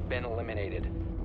have been eliminated.